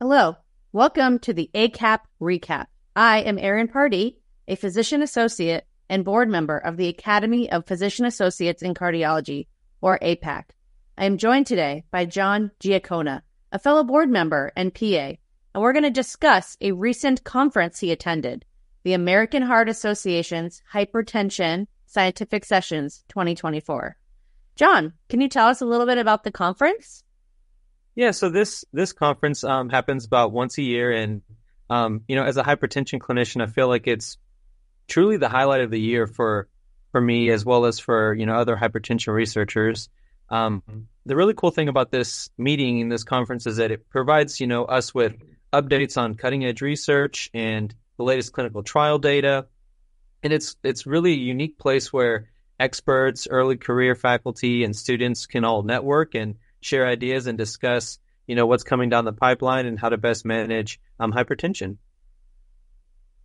Hello, welcome to the ACAP Recap. I am Erin Pardee, a physician associate and board member of the Academy of Physician Associates in Cardiology, or APAC. I am joined today by John Giacona, a fellow board member and PA, and we're going to discuss a recent conference he attended, the American Heart Association's Hypertension Scientific Sessions 2024. John, can you tell us a little bit about the conference? Yeah, so this this conference um, happens about once a year, and um, you know, as a hypertension clinician, I feel like it's truly the highlight of the year for for me as well as for you know other hypertension researchers. Um, the really cool thing about this meeting and this conference is that it provides you know us with updates on cutting edge research and the latest clinical trial data, and it's it's really a unique place where experts, early career faculty, and students can all network and share ideas and discuss, you know, what's coming down the pipeline and how to best manage um, hypertension.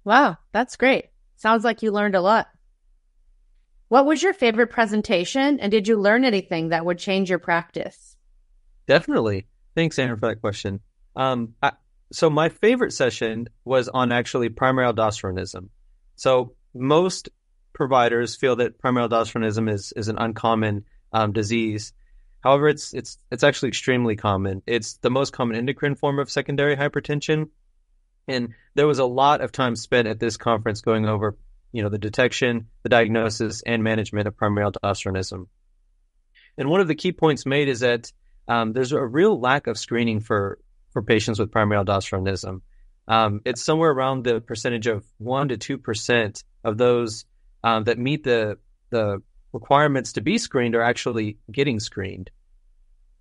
Wow, that's great. Sounds like you learned a lot. What was your favorite presentation, and did you learn anything that would change your practice? Definitely. Thanks, Erin, for that question. Um, I, so my favorite session was on actually primary aldosteronism. So most providers feel that primary aldosteronism is is an uncommon um, disease, However, it's it's it's actually extremely common. It's the most common endocrine form of secondary hypertension, and there was a lot of time spent at this conference going over, you know, the detection, the diagnosis, and management of primary aldosteronism. And one of the key points made is that um, there's a real lack of screening for for patients with primary aldosteronism. Um, it's somewhere around the percentage of one to two percent of those um, that meet the the requirements to be screened are actually getting screened.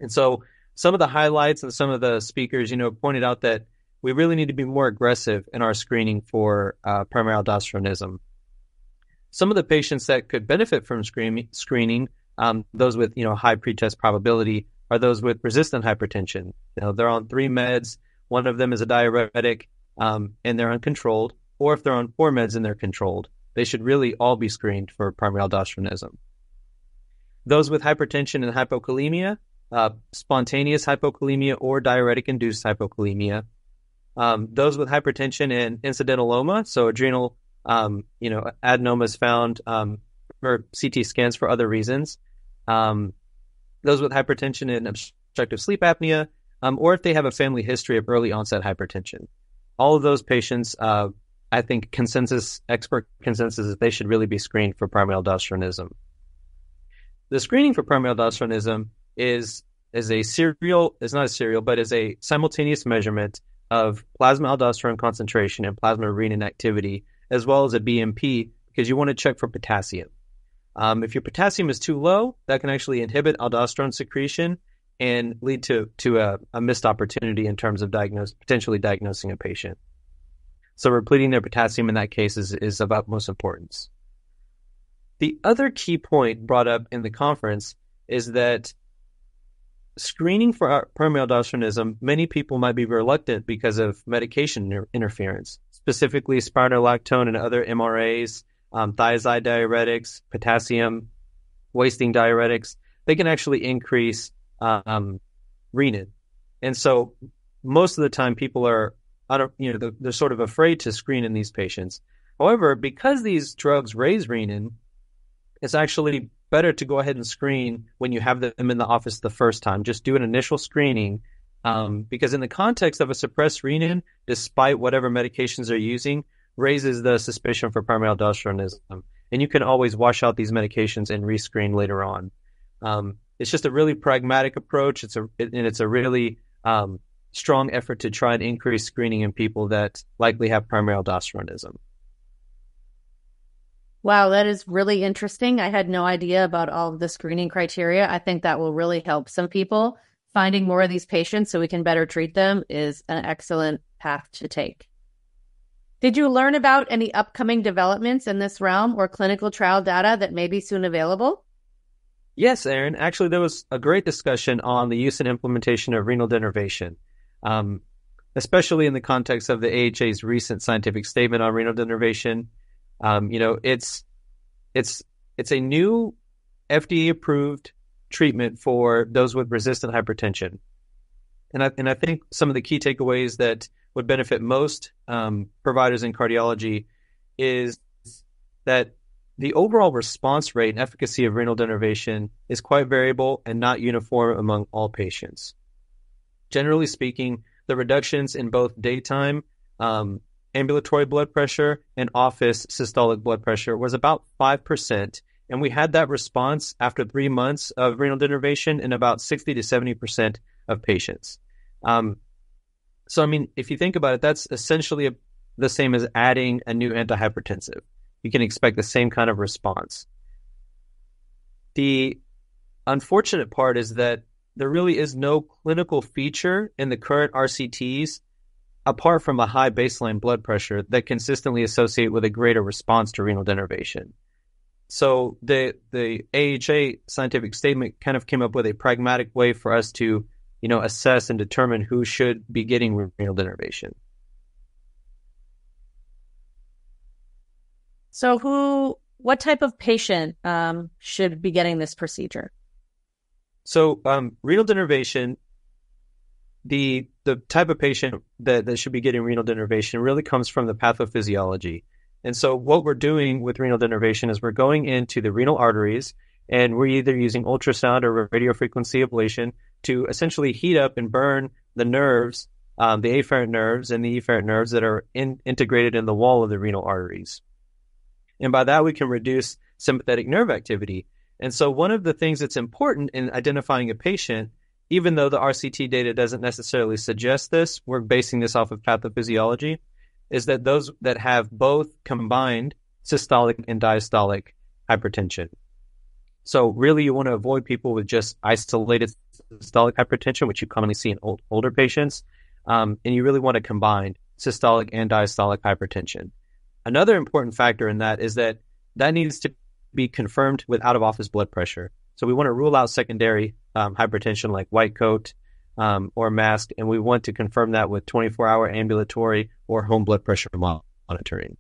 And so some of the highlights and some of the speakers, you know, pointed out that we really need to be more aggressive in our screening for uh, primary aldosteronism. Some of the patients that could benefit from screen- screening, um, those with you know high pretest probability, are those with resistant hypertension. You know, they're on three meds. One of them is a diuretic, um, and they're uncontrolled. Or if they're on four meds and they're controlled they should really all be screened for primary aldosteronism. Those with hypertension and hypokalemia, uh, spontaneous hypokalemia or diuretic induced hypokalemia. Um, those with hypertension and incidentaloma, so adrenal, um, you know, adenomas found um, or CT scans for other reasons. Um, those with hypertension and obstructive sleep apnea, um, or if they have a family history of early onset hypertension. All of those patients uh, I think consensus, expert consensus is they should really be screened for primary aldosteronism. The screening for primary aldosteronism is is a serial, is not a serial, but is a simultaneous measurement of plasma aldosterone concentration and plasma renin activity, as well as a BMP, because you want to check for potassium. Um, if your potassium is too low, that can actually inhibit aldosterone secretion and lead to to a, a missed opportunity in terms of diagnose, potentially diagnosing a patient. So repleting their potassium in that case is, is of utmost importance. The other key point brought up in the conference is that screening for primary aldosteronism, many people might be reluctant because of medication inter- interference, specifically spironolactone and other MRAs, um, thiazide diuretics, potassium wasting diuretics. They can actually increase um, renin. And so most of the time people are I don't, you know, they're, they're sort of afraid to screen in these patients. However, because these drugs raise renin, it's actually better to go ahead and screen when you have them in the office the first time. Just do an initial screening um, because in the context of a suppressed renin, despite whatever medications they're using, raises the suspicion for primary aldosteronism. And you can always wash out these medications and rescreen later on. Um, it's just a really pragmatic approach. It's a and it's a really um, strong effort to try and increase screening in people that likely have primary aldosteronism. Wow, that is really interesting. I had no idea about all of the screening criteria. I think that will really help some people. Finding more of these patients so we can better treat them is an excellent path to take. Did you learn about any upcoming developments in this realm or clinical trial data that may be soon available? Yes, Erin. Actually, there was a great discussion on the use and implementation of renal denervation um, especially in the context of the AHA's recent scientific statement on renal denervation. Um, you know, it's it's it's a new FDA approved treatment for those with resistant hypertension. and I and I think some of the key takeaways that would benefit most um, providers in cardiology is that the overall response rate and efficacy of renal denervation is quite variable and not uniform among all patients. Generally speaking, the reductions in both daytime um, ambulatory blood pressure and office systolic blood pressure was about 5%. And we had that response after three months of renal denervation in about 60 to 70% of patients. Um, so, I mean, if you think about it, that's essentially the same as adding a new antihypertensive. You can expect the same kind of response. The unfortunate part is that there really is no clinical feature in the current RCTs apart from a high baseline blood pressure that consistently associate with a greater response to renal denervation. So the the AHA scientific statement kind of came up with a pragmatic way for us to, you know, assess and determine who should be getting renal denervation. So who what type of patient um, should be getting this procedure? So um, renal denervation, the the type of patient that, that should be getting renal denervation really comes from the pathophysiology. And so what we're doing with renal denervation is we're going into the renal arteries and we're either using ultrasound or radiofrequency ablation to essentially heat up and burn the nerves, um, the afferent nerves and the efferent nerves that are in, integrated in the wall of the renal arteries. And by that, we can reduce sympathetic nerve activity. And so one of the things that's important in identifying a patient, even though the RCT data doesn't necessarily suggest this, we're basing this off of pathophysiology, is that those that have both combined systolic and diastolic hypertension. So really you want to avoid people with just isolated systolic hypertension, which you commonly see in old, older patients. Um, and you really want to combine systolic and diastolic hypertension. Another important factor in that is that that needs to be confirmed with out of office blood pressure. So we want to rule out secondary um, hypertension like white coat um, or mask, and we want to confirm that with 24 hour ambulatory or home blood pressure monitoring.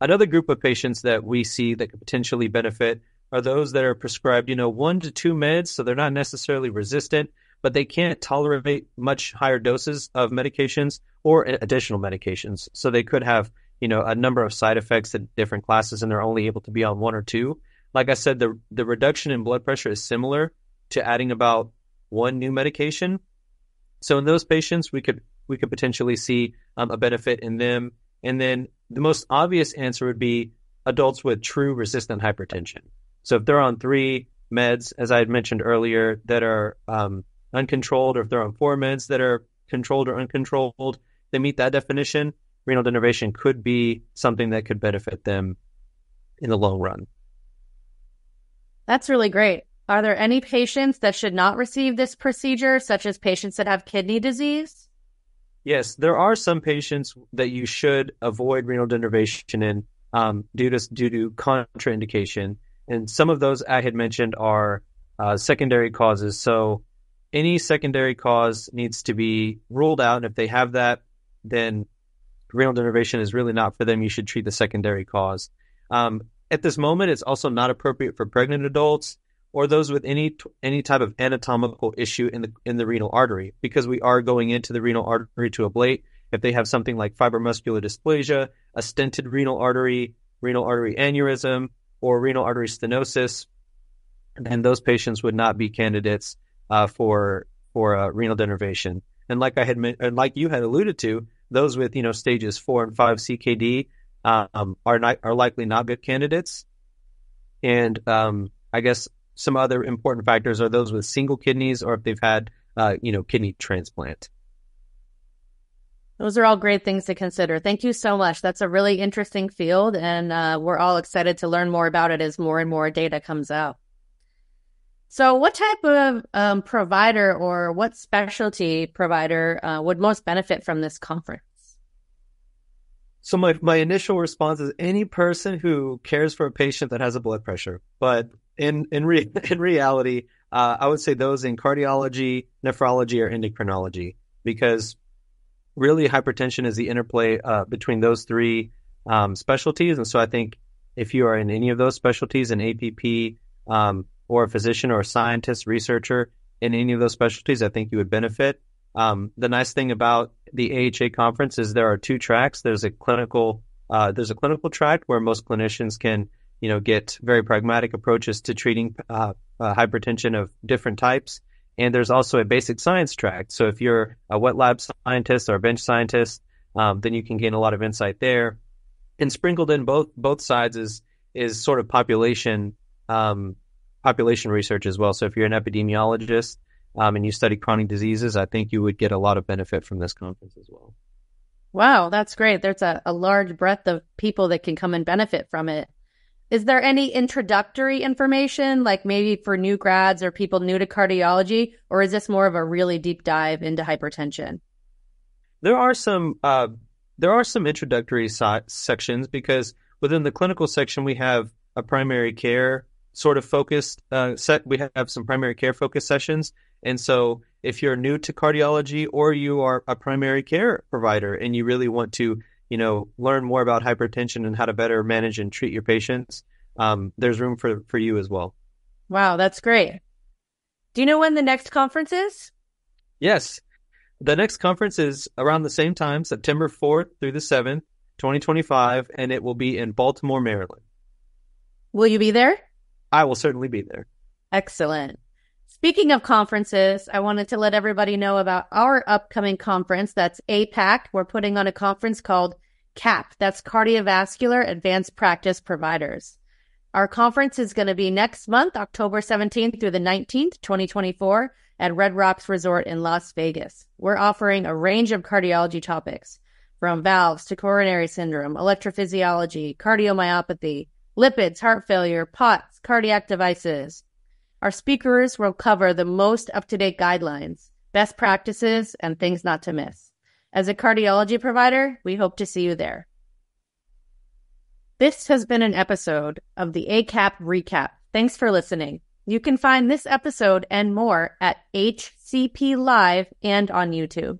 Another group of patients that we see that could potentially benefit are those that are prescribed, you know, one to two meds, so they're not necessarily resistant, but they can't tolerate much higher doses of medications or additional medications. So they could have you know, a number of side effects at different classes and they're only able to be on one or two. Like I said, the the reduction in blood pressure is similar to adding about one new medication. So in those patients, we could we could potentially see um, a benefit in them. And then the most obvious answer would be adults with true resistant hypertension. So if they're on three meds, as I had mentioned earlier, that are um, uncontrolled, or if they're on four meds that are controlled or uncontrolled, they meet that definition renal denervation could be something that could benefit them in the long run. That's really great. Are there any patients that should not receive this procedure, such as patients that have kidney disease? Yes, there are some patients that you should avoid renal denervation in um, due to due to contraindication, and some of those I had mentioned are uh, secondary causes. So any secondary cause needs to be ruled out, and if they have that, then renal denervation is really not for them, you should treat the secondary cause. Um, at this moment, it's also not appropriate for pregnant adults or those with any any type of anatomical issue in the in the renal artery because we are going into the renal artery to ablate. If they have something like fibromuscular dysplasia, a stented renal artery, renal artery aneurysm, or renal artery stenosis, then those patients would not be candidates uh, for for uh, renal denervation. And like I had, and like you had alluded to, those with you know stages four and five CKD um, are not are likely not good candidates. And um, I guess some other important factors are those with single kidneys or if they've had uh, you know kidney transplant. Those are all great things to consider. Thank you so much. That's a really interesting field, and uh, we're all excited to learn more about it as more and more data comes out. So, what type of um, provider or what specialty provider uh, would most benefit from this conference? So, my, my initial response is any person who cares for a patient that has a blood pressure. But in in, re- in reality, uh, I would say those in cardiology, nephrology, or endocrinology, because really hypertension is the interplay uh, between those three um, specialties. And so, I think if you are in any of those specialties, in APP, um, or a physician or a scientist, researcher in any of those specialties, I think you would benefit. Um, the nice thing about the AHA conference is there are two tracks. There's a clinical uh, there's a clinical track where most clinicians can you know get very pragmatic approaches to treating uh, uh, hypertension of different types. And there's also a basic science track. So if you're a wet lab scientist or a bench scientist, um, then you can gain a lot of insight there. And sprinkled in both both sides is is sort of population um, population research as well. So if you're an epidemiologist um, and you study chronic diseases, I think you would get a lot of benefit from this conference as well. Wow, that's great. There's a, a large breadth of people that can come and benefit from it. Is there any introductory information, like maybe for new grads or people new to cardiology, or is this more of a really deep dive into hypertension? There are some uh, there are some introductory si- sections because within the clinical section we have a primary care sort of focused uh, set. We have some primary care focused sessions, and so if you're new to cardiology or you are a primary care provider and you really want to, you know, learn more about hypertension and how to better manage and treat your patients, um, there's room for for you as well. Wow, that's great. Do you know when the next conference is? Yes. The next conference is around the same time, September 4th through the 7th, 2025, and it will be in Baltimore, Maryland. Will you be there? I will certainly be there. Excellent. Speaking of conferences, I wanted to let everybody know about our upcoming conference. That's APAC. We're putting on a conference called CAPP. That's Cardiovascular Advanced Practice Providers. Our conference is going to be next month, October 17th through the 19th, 2024 at Red Rocks Resort in Las Vegas. We're offering a range of cardiology topics from valves to coronary syndrome, electrophysiology, cardiomyopathy, lipids, heart failure, POTS, cardiac devices. Our speakers will cover the most up to date guidelines, best practices, and things not to miss. As a cardiology provider, we hope to see you there. This has been an episode of the ACAP Recap. Thanks for listening. You can find this episode and more at HCP Live and on YouTube.